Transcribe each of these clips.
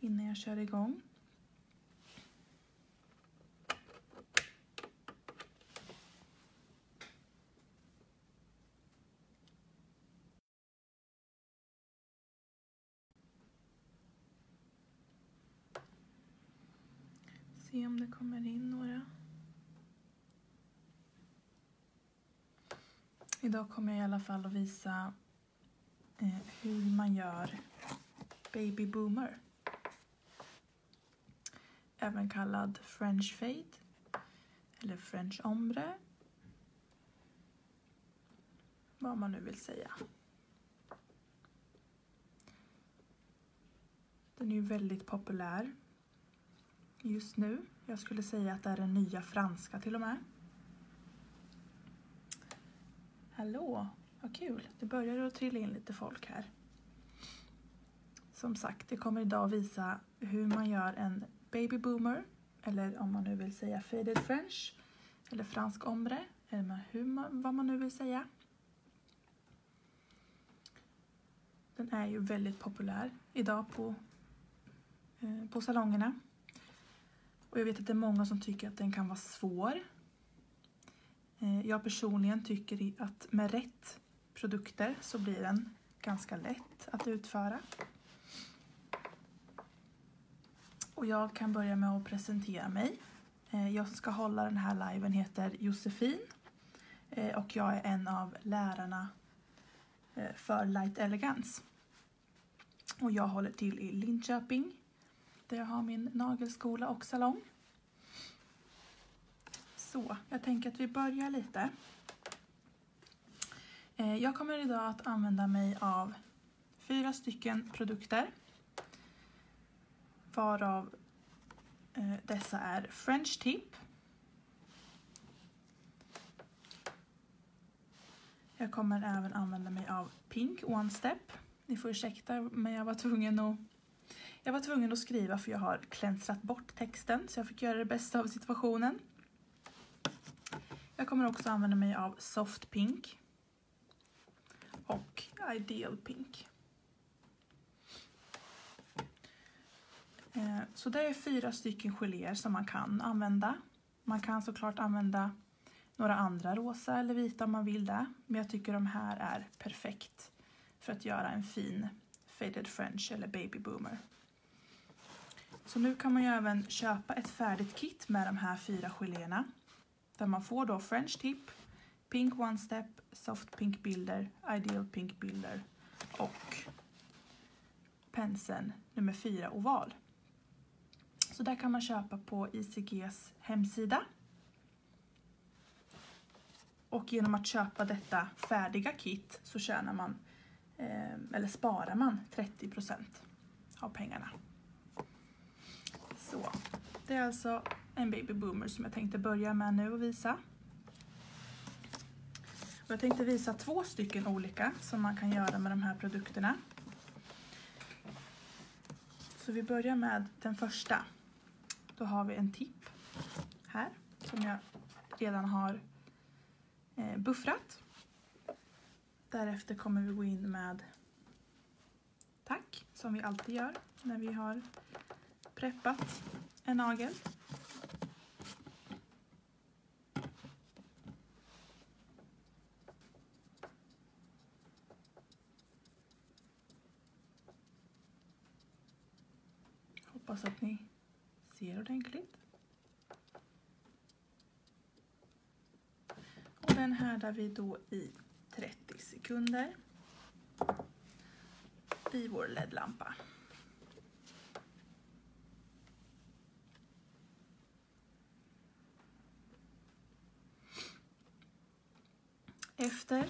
innan jag kör igång. Se om det kommer in några. Idag kommer jag i alla fall att visa eh, hur man gör baby boomer. Även kallad french fade eller french ombre. Vad man nu vill säga. Den är ju väldigt populär just nu. Jag skulle säga att det är den nya franska till och med. Hallå, vad kul. Det börjar att trilla in lite folk här. Som sagt, jag kommer idag visa hur man gör en baby boomer, eller om man nu vill säga faded french, eller fransk ombre, eller hur man, vad man nu vill säga. Den är ju väldigt populär idag på, eh, på salongerna. Och jag vet att det är många som tycker att den kan vara svår. Eh, jag personligen tycker att med rätt produkter så blir den ganska lätt att utföra. Och jag kan börja med att presentera mig. Eh, jag som ska hålla den här liven heter Josefin eh, och jag är en av lärarna eh, för Light Elegance. Och jag håller till i Linköping där jag har min nagelskola och salong. Så, jag tänker att vi börjar lite. Jag kommer idag att använda mig av fyra stycken produkter. Varav eh, dessa är French Tip. Jag kommer även använda mig av Pink One Step. Ni får ursäkta men jag var tvungen att jag var tvungen att skriva för jag har klänsrat bort texten så jag fick göra det bästa av situationen. Jag kommer också använda mig av Soft Pink och Ideal Pink. Eh, så det är fyra stycken geléer som man kan använda. Man kan såklart använda några andra rosa eller vita om man vill det. Men jag tycker de här är perfekt för att göra en fin faded french eller baby boomer. Så nu kan man ju även köpa ett färdigt kit med de här fyra geléerna. Där man får då French Tip, Pink One Step, Soft Pink Builder, Ideal Pink Builder och penseln nummer 4 oval. Så där kan man köpa på ICGs hemsida. Och genom att köpa detta färdiga kit så tjänar man, eh, eller sparar man 30% av pengarna. Så, det är alltså en baby boomer som jag tänkte börja med nu och visa. Och jag tänkte visa två stycken olika som man kan göra med de här produkterna. Så vi börjar med den första. Då har vi en tipp här som jag redan har eh, buffrat. Därefter kommer vi gå in med tack som vi alltid gör när vi har preppat en nagel. Hoppas att ni ser ordentligt. Och den härdar vi då i 30 sekunder i vår LED-lampa. Efter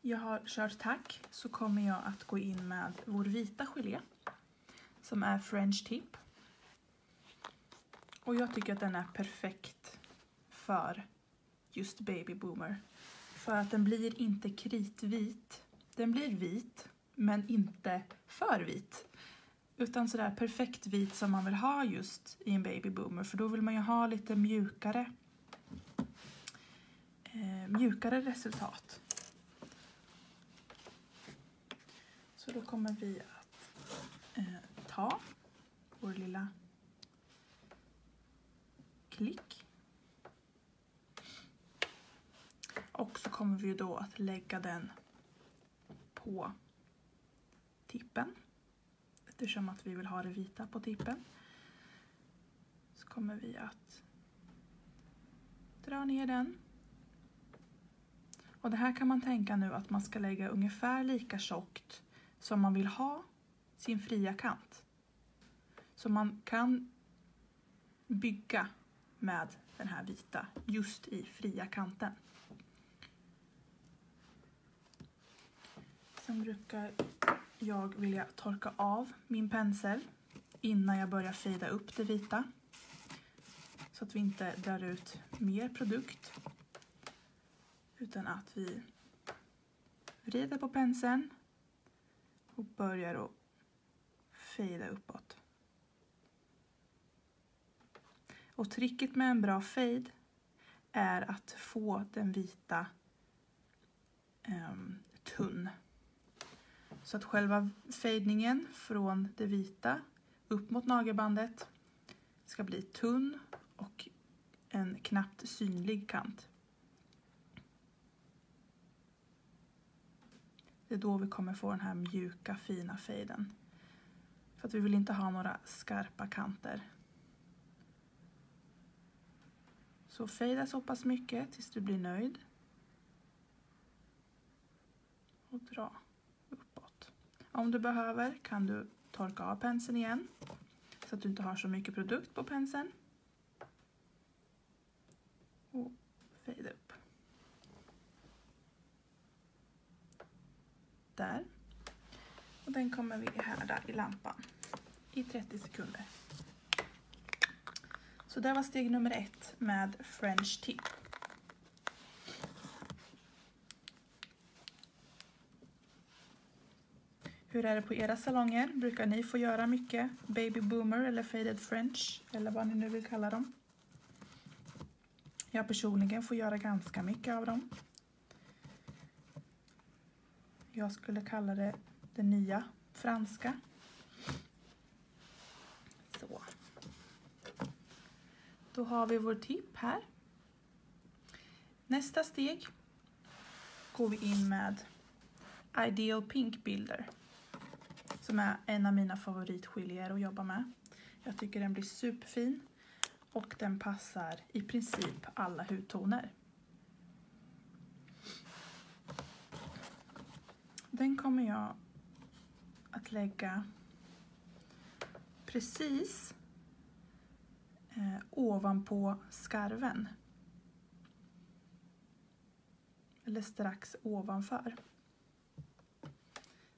jag har kört tack så kommer jag att gå in med vår vita gelé som är French tip. Och jag tycker att den är perfekt för just baby boomer. För att den blir inte kritvit. Den blir vit, men inte för vit. Utan sådär perfekt vit som man vill ha just i en baby boomer. För då vill man ju ha lite mjukare eh, mjukare resultat. Så då kommer vi att eh, ta vår lilla klick. Och så kommer vi då att lägga den på tippen. Eftersom att vi vill ha det vita på tippen. Så kommer vi att dra ner den. Och det här kan man tänka nu att man ska lägga ungefär lika tjockt som man vill ha sin fria kant. Så man kan bygga med den här vita just i fria kanten. Sen brukar jag vilja torka av min pensel innan jag börjar fejda upp det vita. Så att vi inte drar ut mer produkt. Utan att vi vrider på penseln och börjar att fejda uppåt. Och tricket med en bra fade är att få den vita um, tunn. Så att själva fejdningen från det vita upp mot nagelbandet ska bli tunn och en knappt synlig kant. Det är då vi kommer få den här mjuka fina fejden. För att vi vill inte ha några skarpa kanter. Så fejda så pass mycket tills du blir nöjd. Och dra uppåt. Om du behöver kan du torka av penseln igen så att du inte har så mycket produkt på penseln. Och fejda upp. Där. Och den kommer vi härda i lampan i 30 sekunder. Så det var steg nummer ett med French tip. Hur är det på era salonger? Brukar ni få göra mycket baby boomer eller faded french eller vad ni nu vill kalla dem? Jag personligen får göra ganska mycket av dem. Jag skulle kalla det det nya franska. Så. Då har vi vår tipp här. Nästa steg går vi in med Ideal Pink Builder som är en av mina favoritgeléer att jobba med. Jag tycker den blir superfin och den passar i princip alla hudtoner. Den kommer jag att lägga precis eh, ovanpå skarven. Eller strax ovanför.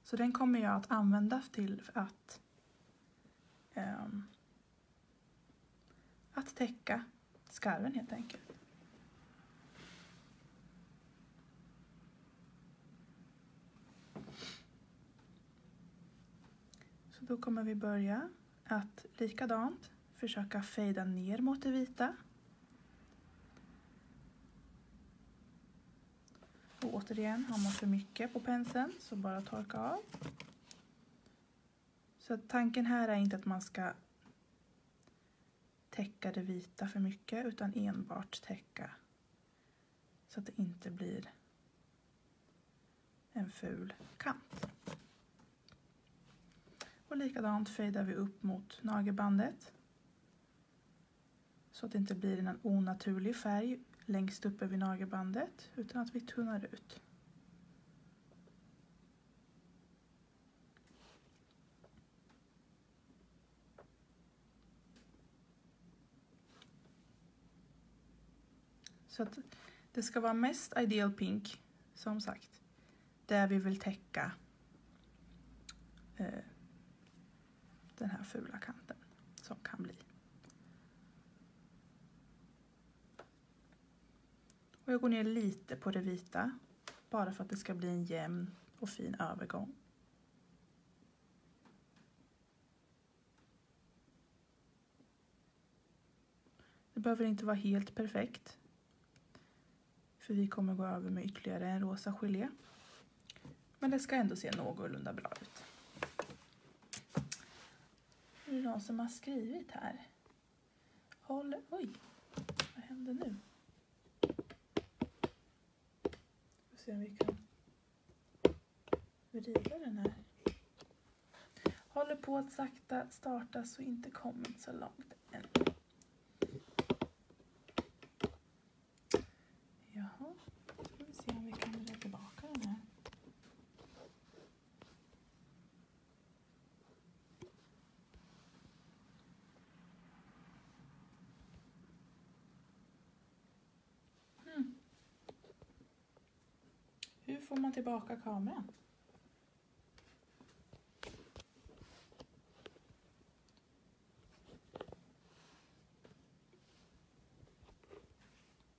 Så den kommer jag att använda till att eh, att täcka skarven helt enkelt. Så då kommer vi börja att likadant försöka fejda ner mot det vita. Och återigen, har man för mycket på penseln så bara torka av. Så tanken här är inte att man ska täcka det vita för mycket utan enbart täcka så att det inte blir en ful kant. Och likadant fejdar vi upp mot nagelbandet så att det inte blir en onaturlig färg längst uppe vid nagelbandet utan att vi tunnar ut. Så att det ska vara mest ideal pink, som sagt, där vi vill täcka eh, den här fula kanten som kan bli. Och jag går ner lite på det vita, bara för att det ska bli en jämn och fin övergång. Det behöver inte vara helt perfekt. För vi kommer gå över med ytterligare en rosa gelé. Men det ska ändå se någorlunda bra ut. är det någon som har skrivit här. Håll... Oj, vad hände nu? Får se om vi kan vrida den här. Håller på att sakta starta så inte kommit så långt än. Jaha, då ska vi se om vi kan vrida tillbaka den här. Hmm. Hur får man tillbaka kameran?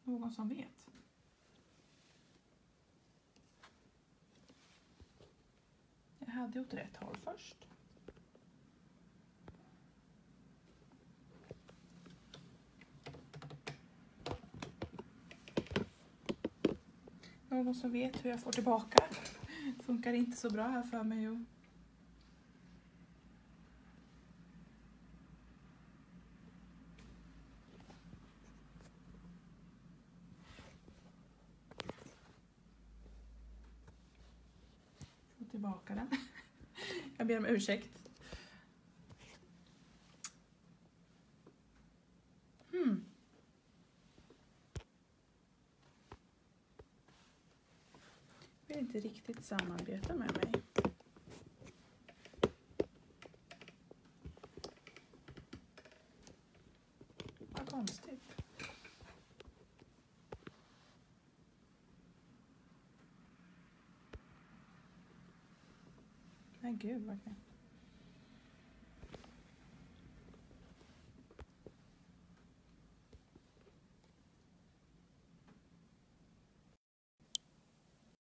Någon som vet? Jag hade åt rätt håll först. Någon som vet hur jag får tillbaka? Funkar inte så bra här för mig. att Få tillbaka den. Jag ber om ursäkt. Hmm. vill inte riktigt samarbeta med mig. Vad konstigt. Men gud, vad kan...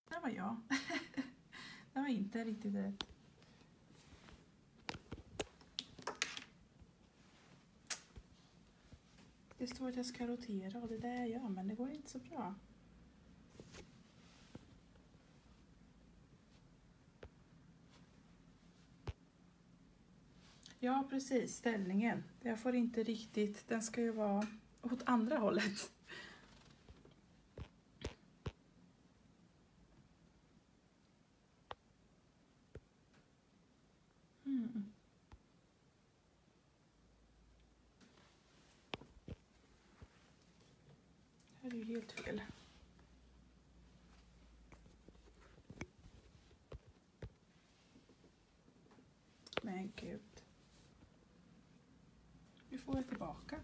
Det var jag. Det var inte riktigt rätt. Det står att jag ska rotera och det är det jag gör men det går inte så bra. Ja precis, ställningen. Jag får inte riktigt, den ska ju vara åt andra hållet. Mm. Det här är ju helt fel. Men gud. Nu får jag tillbaka.